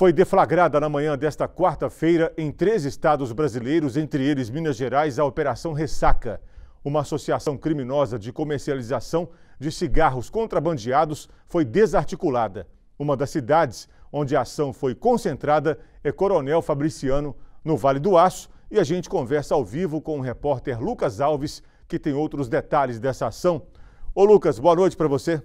Foi deflagrada na manhã desta quarta-feira em três estados brasileiros, entre eles Minas Gerais, a Operação Ressaca. Uma associação criminosa de comercialização de cigarros contrabandeados foi desarticulada. Uma das cidades onde a ação foi concentrada é Coronel Fabriciano, no Vale do Aço, e a gente conversa ao vivo com o repórter Lucas Alves, que tem outros detalhes dessa ação. Ô Lucas, boa noite para você.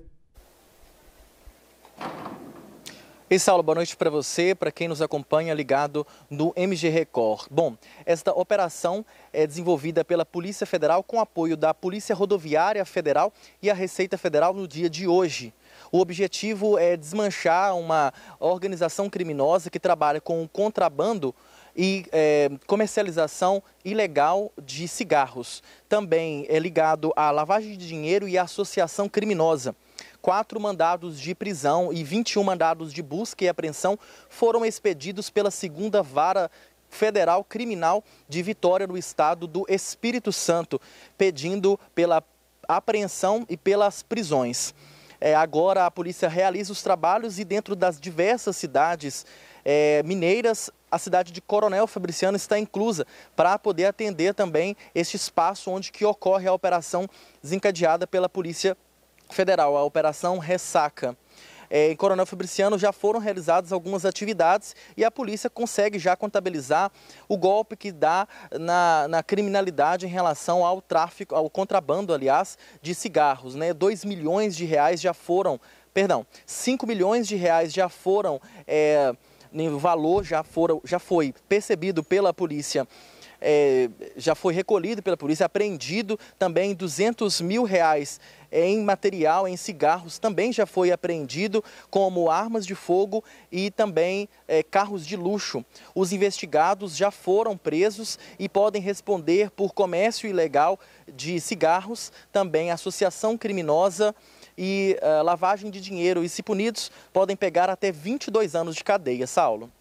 Ei, Saulo, boa noite para você, para quem nos acompanha ligado no MG Record. Bom, esta operação é desenvolvida pela Polícia Federal com apoio da Polícia Rodoviária Federal e a Receita Federal no dia de hoje. O objetivo é desmanchar uma organização criminosa que trabalha com o contrabando e é, comercialização ilegal de cigarros. Também é ligado à lavagem de dinheiro e associação criminosa quatro mandados de prisão e 21 mandados de busca e apreensão foram expedidos pela segunda vara federal criminal de Vitória no estado do Espírito Santo, pedindo pela apreensão e pelas prisões. É, agora a polícia realiza os trabalhos e dentro das diversas cidades é, mineiras, a cidade de Coronel Fabriciano está inclusa para poder atender também este espaço onde que ocorre a operação desencadeada pela Polícia Federal, a Operação Ressaca. É, em Coronel Fabriciano já foram realizadas algumas atividades e a polícia consegue já contabilizar o golpe que dá na, na criminalidade em relação ao tráfico, ao contrabando, aliás, de cigarros. Né? 2 milhões de reais já foram, perdão, 5 milhões de reais já foram, é, o valor já, foram, já foi percebido pela polícia é, já foi recolhido pela polícia, apreendido também 200 mil reais em material, em cigarros, também já foi apreendido, como armas de fogo e também é, carros de luxo. Os investigados já foram presos e podem responder por comércio ilegal de cigarros, também associação criminosa e uh, lavagem de dinheiro. E, se punidos, podem pegar até 22 anos de cadeia. Saulo.